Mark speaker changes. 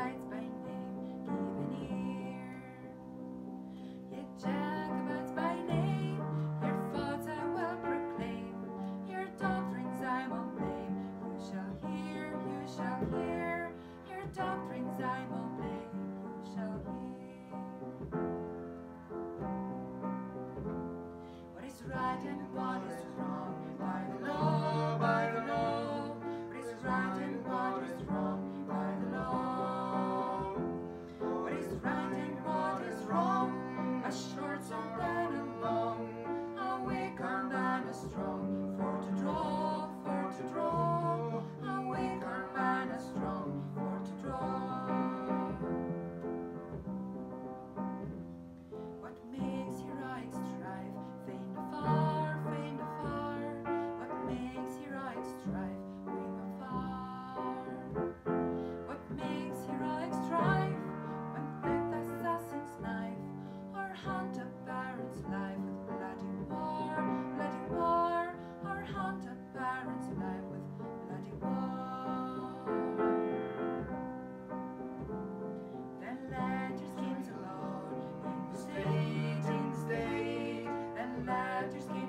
Speaker 1: Jacobites by name, here. Yet Jacobites by name, your thoughts I will proclaim, your doctrines I will. You shall hear, you shall hear, your doctrines I will. You shall hear. What is right and what is Then